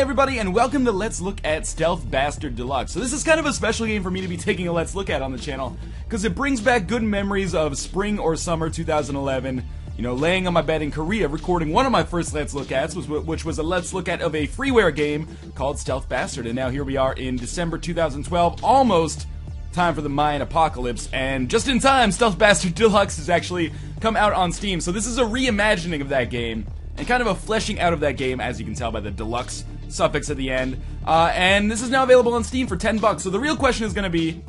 everybody, and welcome to Let's Look at Stealth Bastard Deluxe. So this is kind of a special game for me to be taking a Let's Look at on the channel, because it brings back good memories of spring or summer 2011, you know, laying on my bed in Korea, recording one of my first Let's Look Ats, which was a Let's Look at of a freeware game called Stealth Bastard, and now here we are in December 2012, almost time for the Mayan apocalypse, and just in time, Stealth Bastard Deluxe has actually come out on Steam, so this is a reimagining of that game, and kind of a fleshing out of that game, as you can tell by the deluxe suffix at the end. Uh, and this is now available on Steam for 10 bucks. So the real question is going to be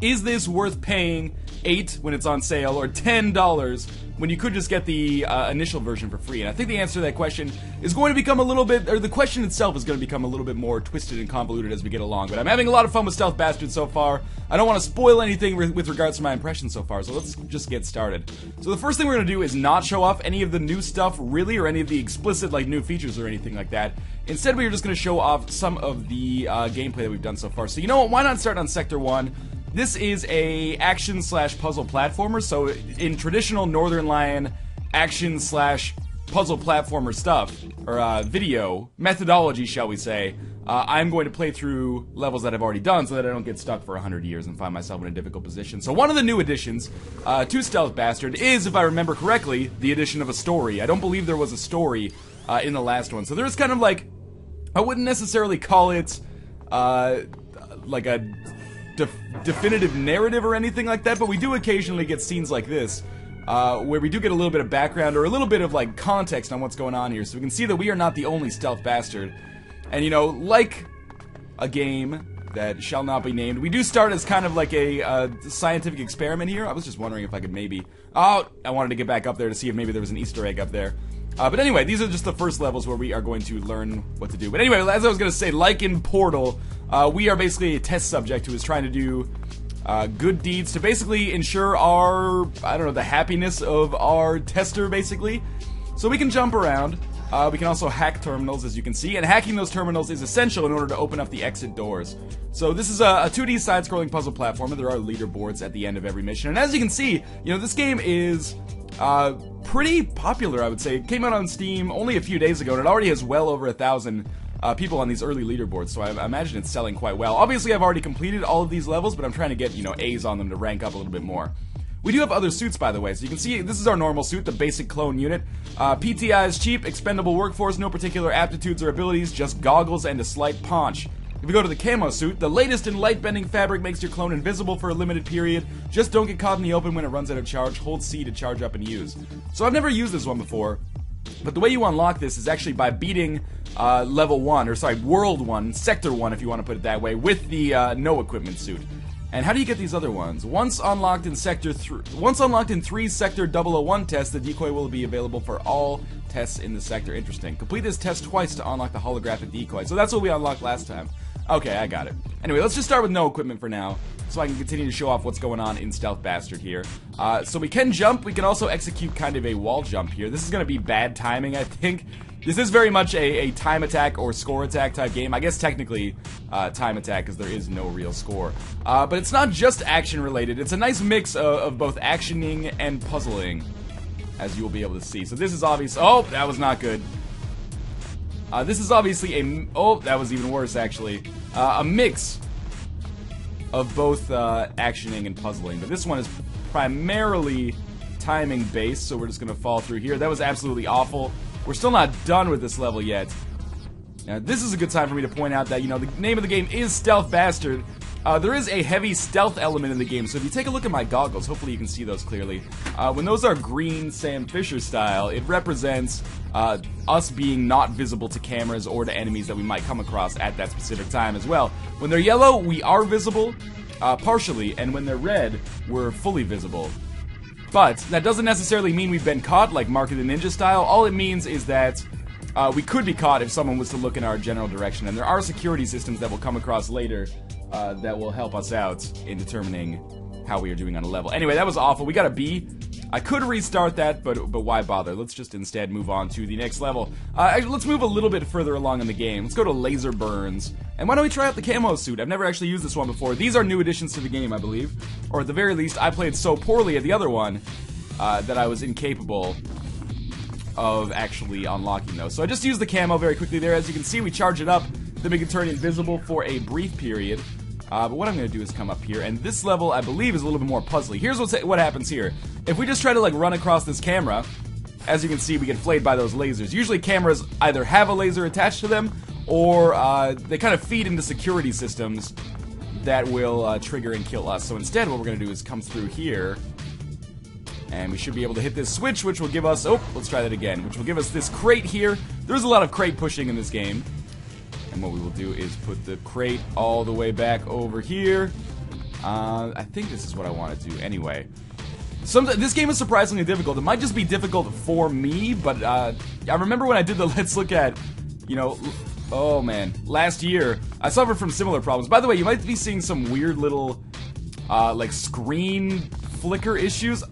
is this worth paying 8 when it's on sale or $10 when you could just get the uh, initial version for free? And I think the answer to that question is going to become a little bit, or the question itself is going to become a little bit more twisted and convoluted as we get along. But I'm having a lot of fun with Stealth Bastard so far. I don't want to spoil anything re- with regards to my impressions so far, so let's just get started. So the first thing we're going to do is not show off any of the new stuff, really, or any of the explicit, like, new features or anything like that. Instead, we are just going to show off some of the uh, gameplay that we've done so far. So you know what? Why not start on Sector 1? This is a action slash puzzle platformer. So in traditional Northernlion action slash puzzle platformer stuff or uh, video methodology, shall we say, uh, I'm going to play through levels that I've already done so that I don't get stuck for 100 years and find myself in a difficult position. So, one of the new additions uh, to Stealth Bastard is, if I remember correctly, the addition of a story. I don't believe there was a story uh, in the last one. So, there's kind of like, I wouldn't necessarily call it uh, like a def- definitive narrative or anything like that, but we do occasionally get scenes like this. Uh, where we do get a little bit of background or a little bit of like context on what's going on here, so we can see that we are not the only stealth bastard. And you know, like a game that shall not be named, we do start as kind of like a uh, scientific experiment here. I was just wondering if I could maybe. Oh, I wanted to get back up there to see if maybe there was an Easter egg up there. Uh, but anyway, these are just the first levels where we are going to learn what to do. But anyway, as I was going to say, like in Portal, uh, we are basically a test subject who is trying to do uh, good deeds to basically ensure our, I don't know, the happiness of our tester, basically. So we can jump around. Uh, we can also hack terminals, as you can see, and hacking those terminals is essential in order to open up the exit doors. So this is a, a 2D side-scrolling puzzle platformer. There are leaderboards at the end of every mission, and as you can see, you know this game is uh, pretty popular, I would say. It came out on Steam only a few days ago, and it already has well over a thousand uh, people on these early leaderboards, so I, I imagine it's selling quite well. Obviously, I've already completed all of these levels, but I'm trying to get, you know, A's on them to rank up a little bit more. We do have other suits, by the way, so you can see this is our normal suit, the basic clone unit. Uh, PTI is cheap, expendable workforce, no particular aptitudes or abilities, just goggles and a slight paunch. If you go to the camo suit, the latest in light bending fabric makes your clone invisible for a limited period. Just don't get caught in the open when it runs out of charge. Hold C to charge up and use. So I've never used this one before, but the way you unlock this is actually by beating uh, level 1, or sorry, world 1, sector 1 if you want to put it that way, with the uh, no equipment suit. And how do you get these other ones? Once unlocked in sector 3, once unlocked in 3 sector 001 tests, the decoy will be available for all tests in the sector. Interesting. Complete this test twice to unlock the holographic decoy. So that's what we unlocked last time. Okay, I got it. Anyway, let's just start with no equipment for now, so I can continue to show off what's going on in Stealth Bastard here. Uh, so we can jump, we can also execute kind of a wall jump here. This is going to be bad timing, I think. This is very much a, a time attack or score attack type game. I guess technically uh, time attack because there is no real score. Uh, but it's not just action related. It's a nice mix of, of both actioning and puzzling, as you will be able to see. So this is obvious. Oh, that was not good. Uh, this is obviously a. Oh, that was even worse actually. Uh, a mix of both uh, actioning and puzzling, but this one is primarily timing based. So we're just gonna fall through here. That was absolutely awful. We're still not done with this level yet. Now, this is a good time for me to point out that, you know, the name of the game is Stealth Bastard. Uh, there is a heavy stealth element in the game, so if you take a look at my goggles, hopefully you can see those clearly. Uh, when those are green Sam Fisher style, it represents uh, us being not visible to cameras or to enemies that we might come across at that specific time as well. When they're yellow, we are visible, uh, partially, and when they're red, we're fully visible. But that doesn't necessarily mean we've been caught like Mark of the Ninja style. All it means is that uh, we could be caught if someone was to look in our general direction. And there are security systems that will come across later uh, that will help us out in determining how we are doing on a level. Anyway, that was awful. We got a B. I could restart that, but but why bother? Let's just instead move on to the next level. Uh, let's move a little bit further along in the game. Let's go to Laser Burns. And why don't we try out the camo suit? I've never actually used this one before. These are new additions to the game, I believe. Or at the very least, I played so poorly at the other one uh, that I was incapable of actually unlocking those. So I just used the camo very quickly there. As you can see, we charge it up, then we can turn invisible for a brief period. Uh, but what I'm going to do is come up here, and this level, I believe, is a little bit more puzzly. Here's what's, what happens here. If we just try to, like, run across this camera, as you can see, we get flayed by those lasers. Usually cameras either have a laser attached to them, or uh, they kind of feed into security systems that will uh, trigger and kill us. So instead, what we're going to do is come through here, and we should be able to hit this switch, which will give us... Oh, let's try that again. Which will give us this crate here. There's a lot of crate pushing in this game. And what we will do is put the crate all the way back over here. Uh, I think this is what I want to do anyway. Some, this game is surprisingly difficult. It might just be difficult for me, but uh, I remember when I did the Let's Look at, you know, oh man, last year, I suffered from similar problems. By the way, you might be seeing some weird little, uh, like, screen flicker issues.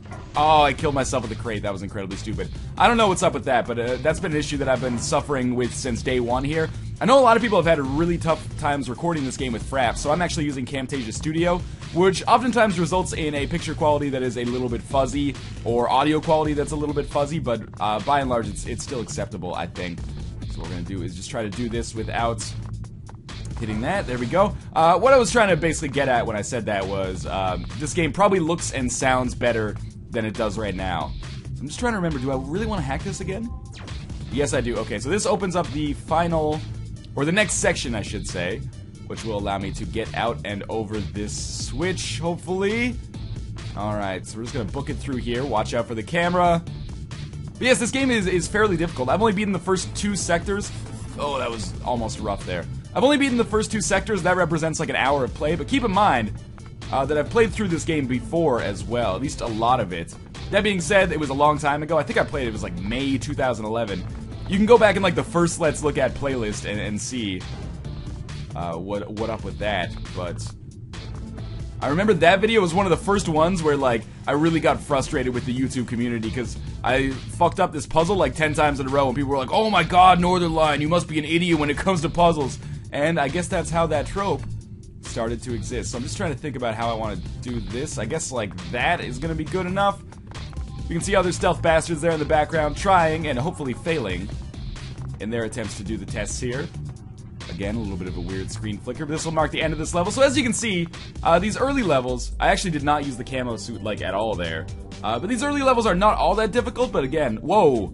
Oh, I killed myself with the crate. That was incredibly stupid. I don't know what's up with that, but uh, that's been an issue that I've been suffering with since day one here. I know a lot of people have had really tough times recording this game with Fraps, so I'm actually using Camtasia Studio, which oftentimes results in a picture quality that is a little bit fuzzy, or audio quality that's a little bit fuzzy, but uh, by and large, it's, it's still acceptable, I think. So what we're going to do is just try to do this without hitting that. There we go. Uh, what I was trying to basically get at when I said that was um, this game probably looks and sounds better than it does right now. I'm just trying to remember, do I really want to hack this again? Yes, I do. Okay, so this opens up the final, or the next section, I should say, which will allow me to get out and over this switch, hopefully. Alright, so we're just to book it through here. Watch out for the camera. But yes, this game is, is fairly difficult. I've only beaten the first two sectors. Oh, that was almost rough there. I've only beaten the first two sectors. That represents like an hour of play, but keep in mind, uh, that I've played through this game before as well, at least a lot of it. That being said, it was a long time ago. I think I played it, it was like May 2011. You can go back in like the first Let's Look At playlist and, and see uh, what what up with that. But I remember that video was one of the first ones where like I really got frustrated with the YouTube community because I fucked up this puzzle like 10 times in a row and people were like, "Oh my god, Northernlion, you must be an idiot when it comes to puzzles." And I guess that's how that trope started to exist. So I'm just trying to think about how I want to do this. I guess like that is going to be good enough. You can see other stealth bastards there in the background trying and hopefully failing in their attempts to do the tests here. Again, a little bit of a weird screen flicker, but this will mark the end of this level. So as you can see, uh, these early levels, I actually did not use the camo suit like at all there. Uh, but these early levels are not all that difficult, but again, whoa.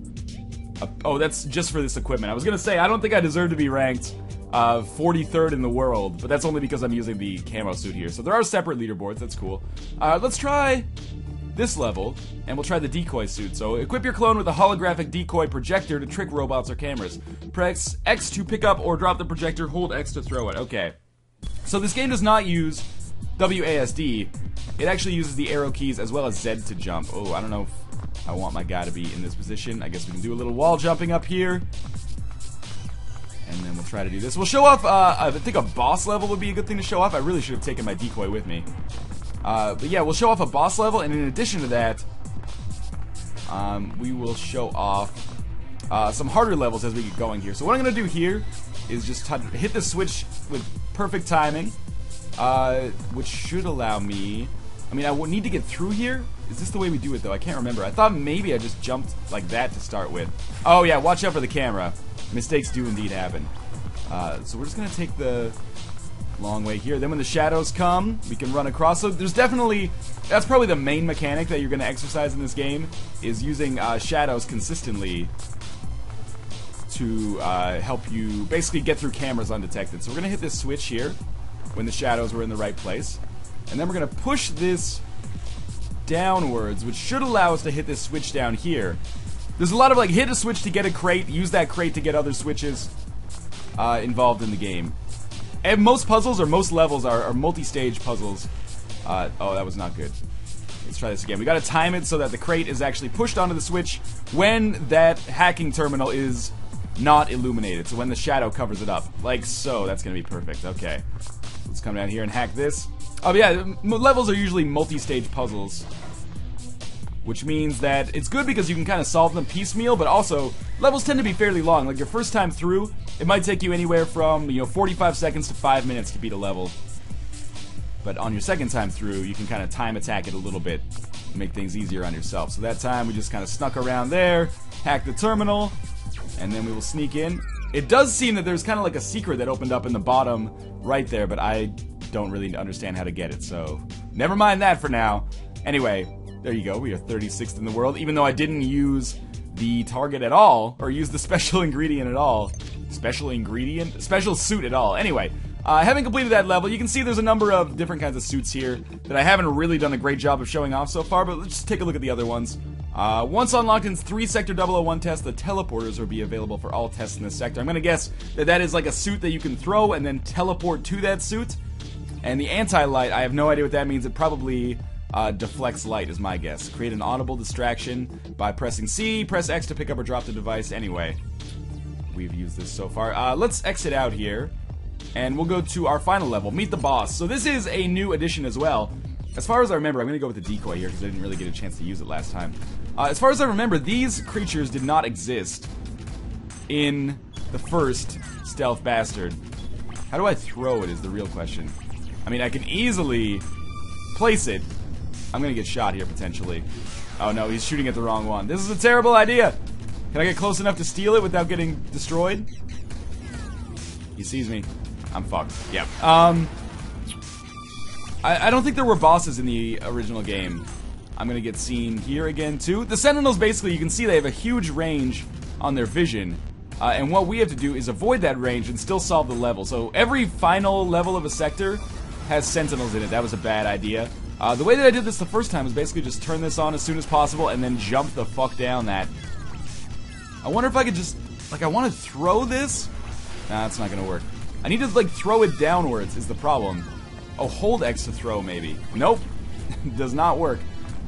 Uh, oh, that's just for this equipment. I was gonna say, I don't think I deserve to be ranked uh, 43rd in the world, but that's only because I'm using the camo suit here. So there are separate leaderboards, that's cool. Uh, let's try this level, and we'll try the decoy suit. So equip your clone with a holographic decoy projector to trick robots or cameras. Press X to pick up or drop the projector, hold X to throw it. Okay. So this game does not use WASD. It actually uses the arrow keys as well as Z to jump. Oh, I don't know if I want my guy to be in this position. I guess we can do a little wall jumping up here and then we'll try to do this. We'll show off, uh, I think a boss level would be a good thing to show off. I really should have taken my decoy with me. Uh, but yeah, we'll show off a boss level, and in addition to that, um, we will show off uh, some harder levels as we get going here. So what I'm going to do here is just hit the switch with perfect timing, uh, which should allow me... I mean, I need to get through here. Is this the way we do it, though? I can't remember. I thought maybe I just jumped like that to start with. Oh, yeah, watch out for the camera mistakes do indeed happen. Uh, so we're just going to take the long way here. Then when the shadows come, we can run across. So there's definitely, that's probably the main mechanic that you're going to exercise in this game, is using uh, shadows consistently to uh, help you basically get through cameras undetected. So we're going to hit this switch here when the shadows were in the right place. And then we're going to push this downwards, which should allow us to hit this switch down here. There's a lot of like hit a switch to get a crate, use that crate to get other switches uh, involved in the game. And most puzzles or most levels are, are multi-stage puzzles. Uh, oh, that was not good. Let's try this again. We gotta time it so that the crate is actually pushed onto the switch when that hacking terminal is not illuminated. So when the shadow covers it up. Like so. That's gonna be perfect. Okay. Let's come down here and hack this. Oh, yeah. Levels are usually multi-stage puzzles which means that it's good because you can kind of solve them piecemeal, but also levels tend to be fairly long. Like your first time through, it might take you anywhere from, you know, 45 seconds to 5 minutes to beat a level. But on your second time through, you can kind of time attack it a little bit, make things easier on yourself. So that time we just kind of snuck around there, hack the terminal, and then we will sneak in. It does seem that there's kind of like a secret that opened up in the bottom right there, but I don't really understand how to get it, so never mind that for now. Anyway, there you go. We are 36th in the world, even though I didn't use the target at all, or use the special ingredient at all. Special ingredient? Special suit at all. Anyway, uh, having completed that level, you can see there's a number of different kinds of suits here that I haven't really done a great job of showing off so far, but let's just take a look at the other ones. Uh, once unlocked in 3 Sector 001 test, the teleporters will be available for all tests in this sector. I'm gonna guess that that is like a suit that you can throw and then teleport to that suit. And the anti-light, I have no idea what that means. It probably uh, deflects light, is my guess. Create an audible distraction by pressing C, press X to pick up or drop the device. Anyway, we've used this so far. Uh, let's exit out here, and we'll go to our final level, Meet the Boss. So this is a new addition as well. As far as I remember, I'm going to go with the decoy here because I didn't really get a chance to use it last time. Uh, as far as I remember, these creatures did not exist in the first Stealth Bastard. How do I throw it is the real question. I mean, I can easily place it. I'm to get shot here, potentially. Oh no, he's shooting at the wrong one. This is a terrible idea! Can I get close enough to steal it without getting destroyed? He sees me. I'm fucked. Yep. Um... I, I don't think there were bosses in the original game. I'm gonna get seen here again too. The Sentinels basically, you can see they have a huge range on their vision. Uh, and what we have to do is avoid that range and still solve the level. So every final level of a sector has Sentinels in it. That was a bad idea. Uh, the way that I did this the first time was basically just turn this on as soon as possible and then jump the fuck down that. I wonder if I could just... Like, I want to throw this? Nah, that's not gonna work. I need to, like, throw it downwards is the problem. Oh, hold X to throw, maybe. Nope. Does not work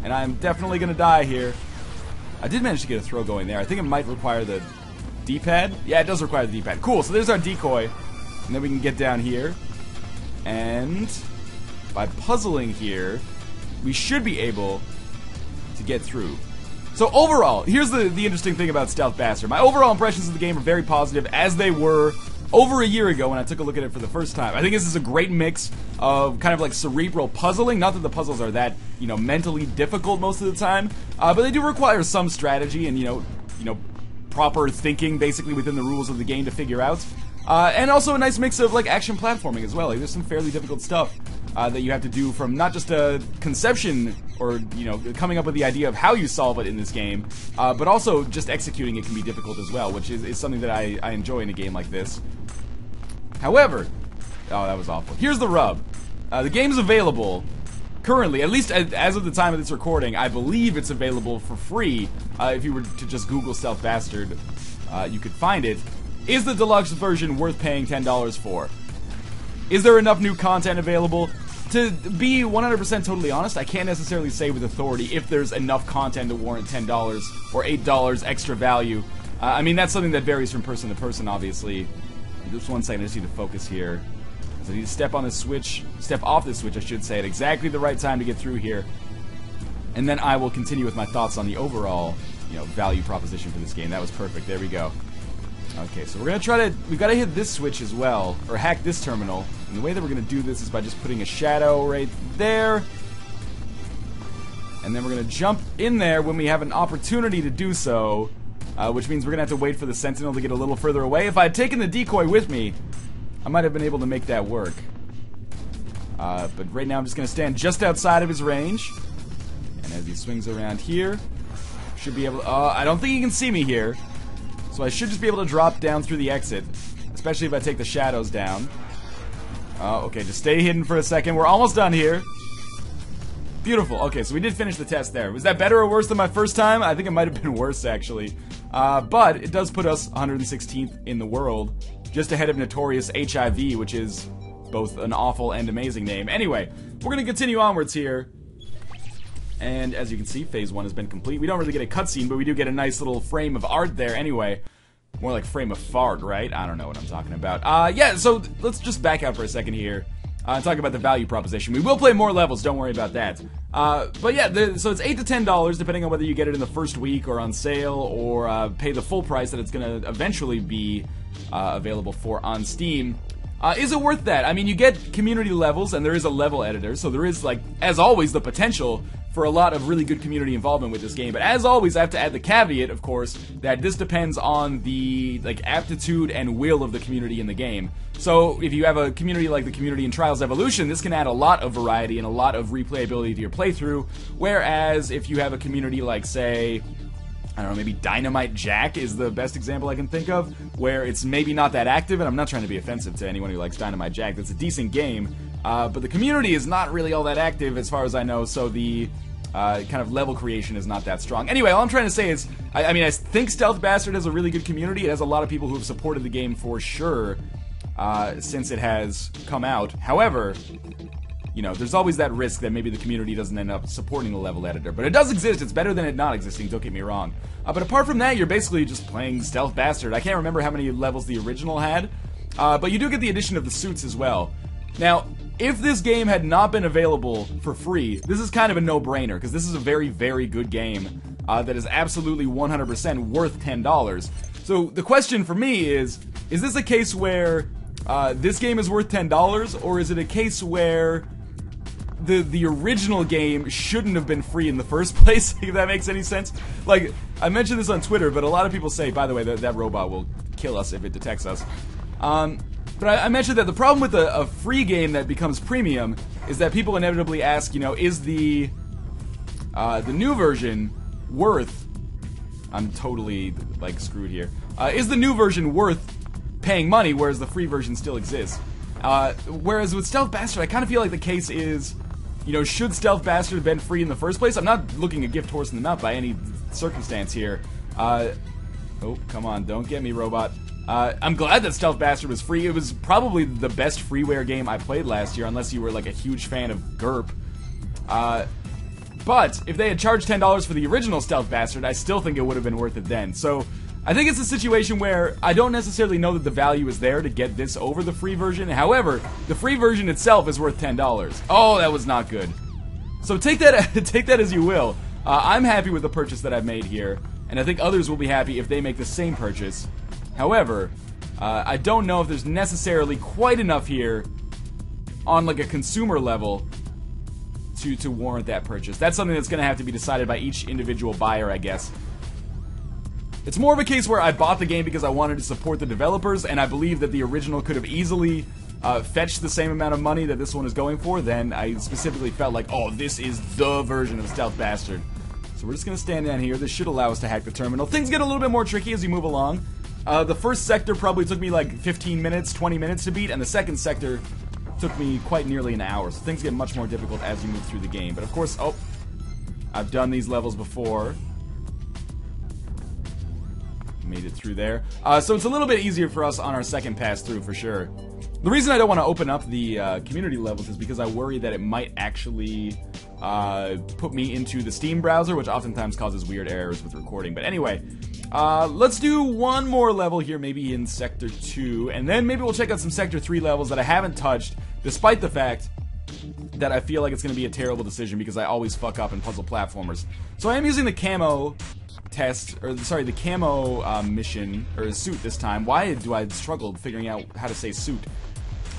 and I'm definitely to die here. I did manage to get a throw going there. I think it might require the D-pad. Yeah, it does require the D-pad. Cool, so there's our decoy. And then we can get down here. And by puzzling here, we should be able to get through. So overall, here's the, the interesting thing about Stealth Bastard. My overall impressions of the game are very positive, as they were over a year ago when I took a look at it for the first time. I think this is a great mix of kind of like cerebral puzzling. Not that the puzzles are that you know mentally difficult most of the time, uh, but they do require some strategy and you know you know proper thinking basically within the rules of the game to figure out. Uh, and also a nice mix of like action platforming as well. Like, there's some fairly difficult stuff uh, that you have to do from not just a conception or you know coming up with the idea of how you solve it in this game, uh, but also just executing it can be difficult as well, which is, is something that I, I enjoy in a game like this. However, oh that was awful. Here's the rub: uh, the game's available currently, at least as of the time of this recording. I believe it's available for free. Uh, if you were to just Google Stealth Bastard, uh, you could find it. Is the deluxe version worth paying $10 for? Is there enough new content available? To be 100% totally honest, I can't necessarily say with authority if there's enough content to warrant $10 or $8 extra value. Uh, I mean, that's something that varies from person to person, obviously. Just one second, I just need to focus here. So I need to step on the switch, step off the switch, I should say, at exactly the right time to get through here. And then I will continue with my thoughts on the overall, you know, value proposition for this game. That was perfect. There we go. Okay, so we're gonna try to, we've gotta hit this switch as well, or hack this terminal. And the way that we're gonna do this is by just putting a shadow right there. And then we're gonna jump in there when we have an opportunity to do so. Uh, which means we're gonna have to wait for the sentinel to get a little further away. If I had taken the decoy with me, I might have been able to make that work. Uh, but right now I'm just gonna stand just outside of his range. And as he swings around here, should be able to, uh, I don't think he can see me here. So I should just be able to drop down through the exit, especially if I take the shadows down. Oh, okay, just stay hidden for a second. We're almost done here. Beautiful. Okay, so we did finish the test there. Was that better or worse than my first time? I think it might have been worse, actually. Uh, but it does put us 116th in the world, just ahead of Notorious HIV, which is both an awful and amazing name. Anyway, we're going to continue onwards here. And as you can see, phase one has been complete. We don't really get a cutscene, but we do get a nice little frame of art there anyway. More like frame of fart, right? I don't know what I'm talking about. Uh, yeah, so let's just back out for a second here. Uh, talk about the value proposition. We will play more levels, don't worry about that. Uh, but yeah, the, so it's eight to ten dollars, depending on whether you get it in the first week or on sale, or uh, pay the full price that it's going to eventually be uh, available for on Steam. Uh, is it worth that? I mean, you get community levels, and there is a level editor, so there is like, as always, the potential for a lot of really good community involvement with this game. But as always, I have to add the caveat, of course, that this depends on the like aptitude and will of the community in the game. So if you have a community like the community in Trials Evolution, this can add a lot of variety and a lot of replayability to your playthrough. Whereas if you have a community like, say, I don't know, maybe Dynamite Jack is the best example I can think of, where it's maybe not that active, and I'm not trying to be offensive to anyone who likes Dynamite Jack. That's a decent game, uh, but the community is not really all that active as far as I know, so the uh, kind of level creation is not that strong. Anyway, all I'm trying to say is, I, I, mean, I think Stealth Bastard has a really good community. It has a lot of people who have supported the game for sure uh, since it has come out. However, you know, there's always that risk that maybe the community doesn't end up supporting the level editor. But it does exist. It's better than it not existing, don't get me wrong. Uh, but apart from that, you're basically just playing Stealth Bastard. I can't remember how many levels the original had, uh, but you do get the addition of the suits as well. Now, if this game had not been available for free, this is kind of a no-brainer, because this is a very, very good game uh, that is absolutely 100% worth $10. So the question for me is, is this a case where uh, this game is worth $10, or is it a case where the the original game shouldn't have been free in the first place. if that makes any sense. Like I mentioned this on Twitter, but a lot of people say, by the way, that that robot will kill us if it detects us. Um, but I, I, mentioned that the problem with a, a, free game that becomes premium is that people inevitably ask, you know, is the uh, the new version worth? I'm totally like screwed here. Uh, is the new version worth paying money, whereas the free version still exists? Uh, whereas with Stealth Bastard, I kind of feel like the case is you know, should Stealth Bastard have been free in the first place? I'm not looking a gift horse in the mouth by any circumstance here. Uh, oh, come on, don't get me, robot. Uh, I'm glad that Stealth Bastard was free. It was probably the best freeware game I played last year, unless you were like a huge fan of GURP. Uh, but if they had charged $10 for the original Stealth Bastard, I still think it would have been worth it then. So I think it's a situation where I don't necessarily know that the value is there to get this over the free version. However, the free version itself is worth $10. Oh, that was not good. So take that take that as you will. Uh, I'm happy with the purchase that I've made here, and I think others will be happy if they make the same purchase. However, uh, I don't know if there's necessarily quite enough here on like a consumer level to to warrant that purchase. That's something that's going to have to be decided by each individual buyer, I guess. It's more of a case where I bought the game because I wanted to support the developers, and I believe that the original could have easily uh, fetched the same amount of money that this one is going for. Then I specifically felt like, oh, this is the version of Stealth Bastard. So we're just going to stand down here. This should allow us to hack the terminal. Things get a little bit more tricky as you move along. Uh, the first sector probably took me like 15 minutes, 20 minutes to beat, and the second sector took me quite nearly an hour. So things get much more difficult as you move through the game. But of course, oh, I've done these levels before made it through there. Uh, so it's a little bit easier for us on our second pass through for sure. The reason I don't want to open up the uh, community levels is because I worry that it might actually uh, put me into the Steam browser, which oftentimes causes weird errors with recording. But anyway, uh, let's do one more level here, maybe in Sector 2, and then maybe we'll check out some Sector 3 levels that I haven't touched, despite the fact that I feel like it's going to be a terrible decision because I always fuck up in puzzle platformers. So I am using the camo test, or sorry, the camo uh, mission, or suit this time. Why do I struggle figuring out how to say suit?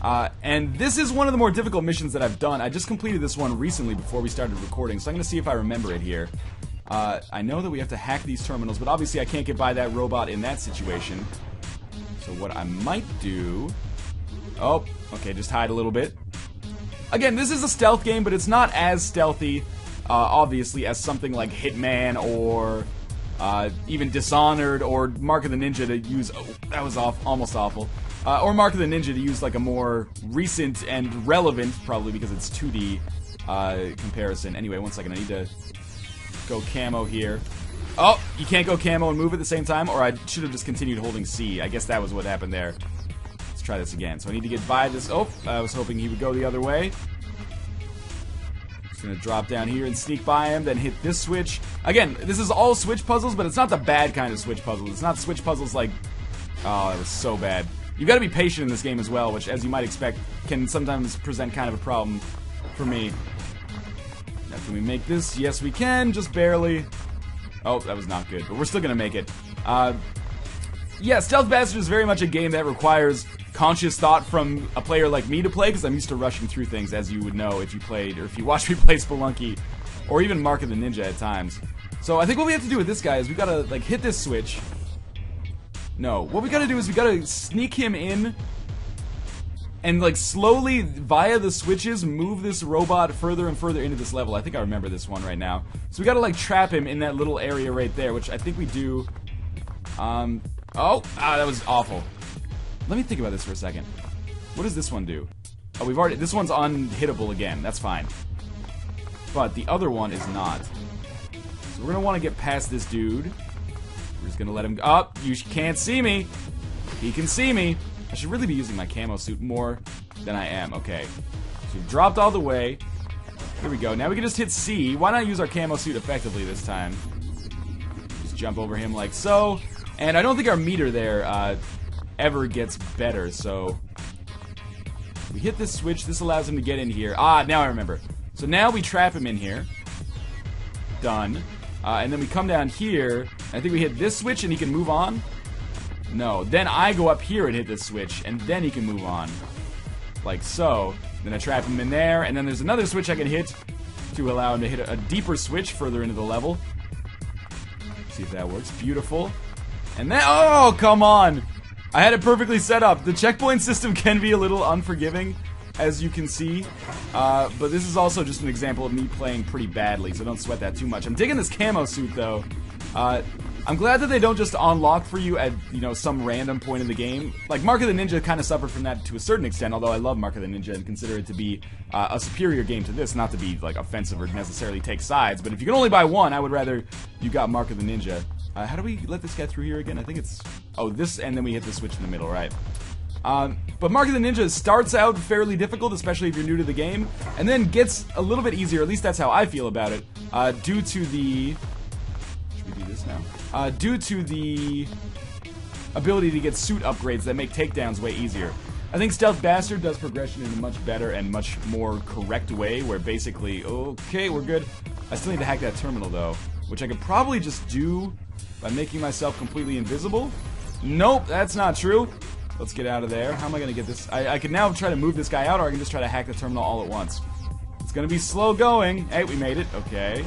Uh, and this is one of the more difficult missions that I've done. I just completed this one recently before we started recording, so I'm going to see if I remember it here. Uh, I know that we have to hack these terminals, but obviously I can't get by that robot in that situation. So what I might do... Oh, okay, just hide a little bit. Again, this is a stealth game, but it's not as stealthy, uh, obviously, as something like Hitman or uh, even Dishonored or Mark of the Ninja to use. Oh, that was off, almost awful. Uh, or Mark of the Ninja to use like a more recent and relevant, probably because it's 2D uh, comparison. Anyway, one second. I need to go camo here. Oh, you can't go camo and move at the same time, or I should have just continued holding C. I guess that was what happened there. Let's try this again. So I need to get by this. Oh, I was hoping he would go the other way. Just gonna drop down here and sneak by him, then hit this switch. Again, this is all switch puzzles, but it's not the bad kind of switch puzzles. It's not switch puzzles like... Oh, that was so bad. You've got to be patient in this game as well, which, as you might expect, can sometimes present kind of a problem for me. Can we make this? Yes, we can, just barely. Oh, that was not good, but we're still gonna make it. Uh, yeah, Stealth Bastard is very much a game that requires conscious thought from a player like me to play because I'm used to rushing through things, as you would know if you played or if you watched me play Spelunky or even Mark of the Ninja at times. So I think what we have to do with this guy is we gotta like hit this switch. No, what we gotta do is we gotta sneak him in and like slowly via the switches move this robot further and further into this level. I think I remember this one right now. So we gotta like trap him in that little area right there, which I think we do. Um, oh, ah, that was awful. Let me think about this for a second. What does this one do? Oh, we've already, this one's unhittable again. That's fine. But the other one is not. So we're gonna want to get past this dude. We're just gonna let him up. Oh, you can't see me. He can see me. I should really be using my camo suit more than I am. Okay. So we've dropped all the way. Here we go. Now we can just hit C. Why not use our camo suit effectively this time? Just jump over him like so. And I don't think our meter there uh, ever gets better, so... We hit this switch. This allows him to get in here. Ah, now I remember. So now we trap him in here. Done. Uh, and then we come down here. I think we hit this switch and he can move on. No. Then I go up here and hit this switch, and then he can move on. Like so. Then I trap him in there, and then there's another switch I can hit to allow him to hit a, deeper switch further into the level. See if that works. Beautiful. And then, oh, come on! I had it perfectly set up. The checkpoint system can be a little unforgiving, as you can see. Uh, but this is also just an example of me playing pretty badly, so don't sweat that too much. I'm digging this camo suit, though. Uh, I'm glad that they don't just unlock for you at, you know, some random point in the game. Like, Mark of the Ninja kind of suffered from that to a certain extent, although I love Mark of the Ninja and consider it to be uh, a superior game to this, not to be, like, offensive or necessarily take sides, but if you can only buy one, I would rather you got Mark of the Ninja. Uh, how do we let this guy through here again? I think it's... Oh, this, and then we hit the switch in the middle, right. Um, but Mark of the Ninja starts out fairly difficult, especially if you're new to the game, and then gets a little bit easier, at least that's how I feel about it, uh, due to the Should we do this now. Uh, due to the ability to get suit upgrades that make takedowns way easier. I think Stealth Bastard does progression in a much better and much more correct way, where basically, okay, we're good. I still need to hack that terminal, though, which I could probably just do by making myself completely invisible. Nope, that's not true. Let's get out of there. How am I going to get this? I, I can now try to move this guy out, or I can just try to hack the terminal all at once. It's going to be slow going. Hey, we made it. Okay.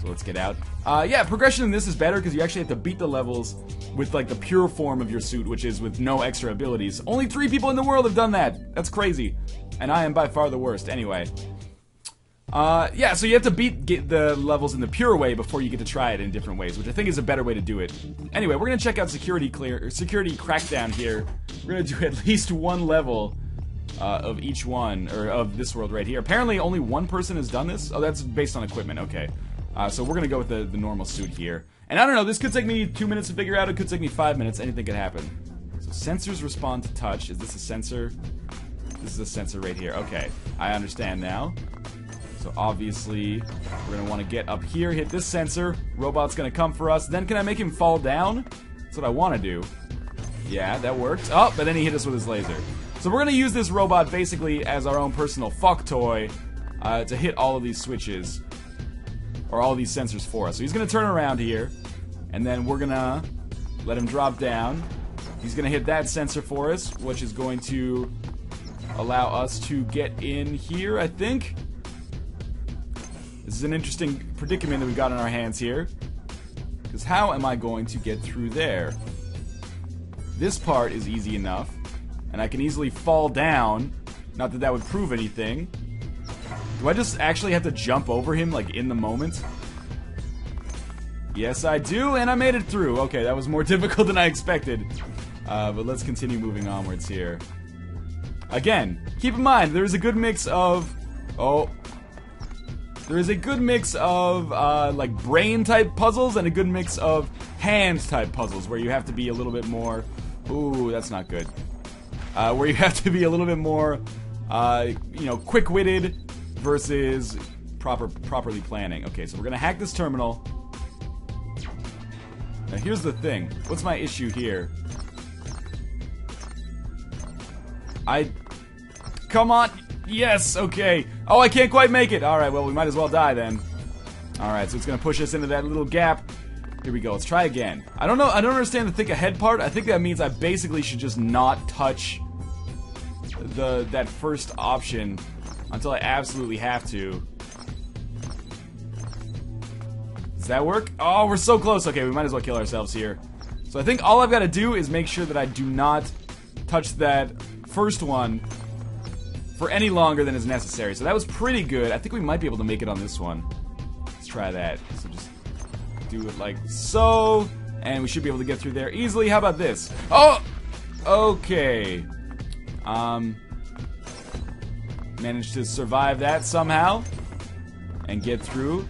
So let's get out. Uh, yeah, progression in this is better because you actually have to beat the levels with like the pure form of your suit, which is with no extra abilities. Only three people in the world have done that. That's crazy. And I am by far the worst. Anyway. Uh, yeah, so you have to beat the levels in the pure way before you get to try it in different ways, which I think is a better way to do it. Anyway, we're gonna check out security clear, security crackdown here. We're gonna do at least one level uh, of each one, or of this world right here. Apparently, only one person has done this. Oh, that's based on equipment. Okay. Uh, so we're gonna go with the, the normal suit here. And I don't know, this could take me two minutes to figure out, it could take me five minutes, anything could happen. So sensors respond to touch. Is this a sensor? This is a sensor right here. Okay, I understand now. So obviously, we're gonna wanna get up here, hit this sensor, robot's gonna come for us. Then can I make him fall down? That's what I wanna do. Yeah, that worked. Oh, but then he hit us with his laser. So we're gonna use this robot basically as our own personal fuck toy uh, to hit all of these switches or all these sensors for us. So he's going to turn around here, and then we're going to let him drop down. He's going to hit that sensor for us, which is going to allow us to get in here, I think. This is an interesting predicament that we've got in our hands here. Because how am I going to get through there? This part is easy enough, and I can easily fall down. Not that that would prove anything. Do I just actually have to jump over him, like, in the moment? Yes, I do, and I made it through. Okay, that was more difficult than I expected. Uh, but let's continue moving onwards here. Again, keep in mind, there is a good mix of... Oh. There is a good mix of, uh, like, brain-type puzzles and a good mix of hand-type puzzles, where you have to be a little bit more... Ooh, that's not good. Uh, where you have to be a little bit more, uh, you know, quick-witted, versus proper properly planning. Okay, so we're gonna hack this terminal. Now here's the thing. What's my issue here? I... Come on! Yes! Okay. Oh, I can't quite make it! Alright, well, we might as well die then. Alright, so it's gonna push us into that little gap. Here we go, let's try again. I don't know, I don't understand the think ahead part. I think that means I basically should just not touch the that first option until I absolutely have to. Does that work? Oh, we're so close. Okay, we might as well kill ourselves here. So I think all I've got to do is make sure that I do not touch that first one for any longer than is necessary. So that was pretty good. I think we might be able to make it on this one. Let's try that. So just do it like so, and we should be able to get through there easily. How about this? Oh! Okay. Um, managed to survive that somehow and get through.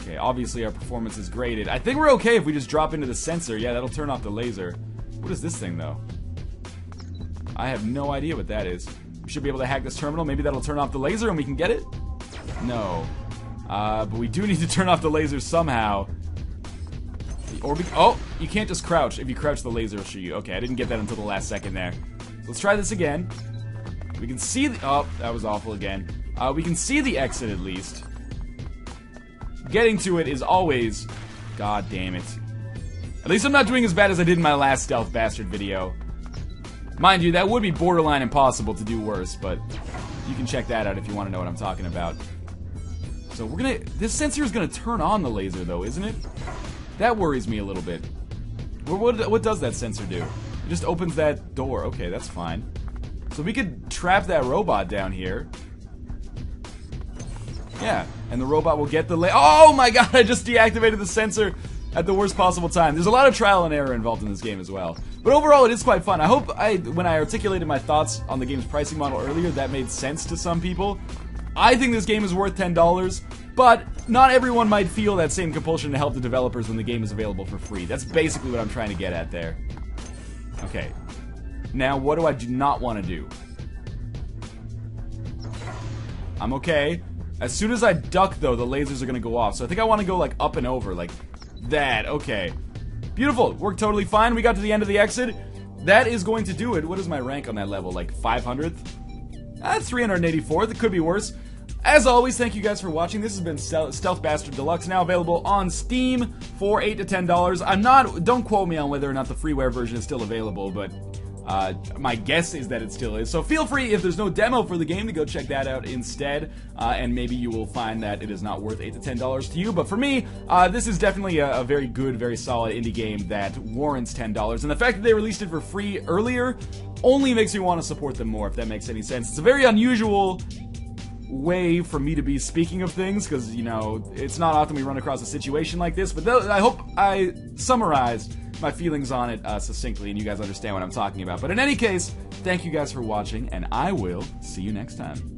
Okay, obviously our performance is graded. I think we're okay if we just drop into the sensor. Yeah, that'll turn off the laser. What is this thing, though? I have no idea what that is. We should be able to hack this terminal. Maybe that'll turn off the laser and we can get it? No. Uh, but we do need to turn off the laser somehow. We, oh, you can't just crouch. If you crouch, the laser will shoot you. Okay, I didn't get that until the last second there. Let's try this again. We can see the, oh, that was awful again. Uh, we can see the exit at least. Getting to it is always, god damn it. At least I'm not doing as bad as I did in my last Stealth Bastard video. Mind you, that would be borderline impossible to do worse, but you can check that out if you want to know what I'm talking about. So we're gonna, this sensor is gonna turn on the laser though, isn't it? That worries me a little bit. What, what, what does that sensor do? It just opens that door. Okay, that's fine. So we could trap that robot down here. Yeah, and the robot will get the la- Oh my god, I just deactivated the sensor at the worst possible time. There's a lot of trial and error involved in this game as well. But overall, it is quite fun. I hope I, when I articulated my thoughts on the game's pricing model earlier, that made sense to some people. I think this game is worth $10, but not everyone might feel that same compulsion to help the developers when the game is available for free. That's basically what I'm trying to get at there. Okay. Now, what do I do not want to do? I'm okay. As soon as I duck, though, the lasers are going to go off. So I think I want to go, like, up and over, like that. Okay. Beautiful. Worked totally fine. We got to the end of the exit. That is going to do it. What is my rank on that level? Like 500th? That's 384th. It could be worse. As always, thank you guys for watching. This has been Stealth Bastard Deluxe, now available on Steam for 8 to $10. I'm not, don't quote me on whether or not the freeware version is still available, but uh, my guess is that it still is. So feel free, if there's no demo for the game, to go check that out instead. Uh, and maybe you will find that it is not worth eight to ten dollars to you. But for me, uh, this is definitely a, a, very good, very solid indie game that warrants ten dollars. And the fact that they released it for free earlier only makes me want to support them more. If that makes any sense, it's a very unusual way for me to be speaking of things because you know it's not often we run across a situation like this. But th- I hope I summarized my feelings on it uh, succinctly, and you guys understand what I'm talking about. But in any case, thank you guys for watching, and I will see you next time.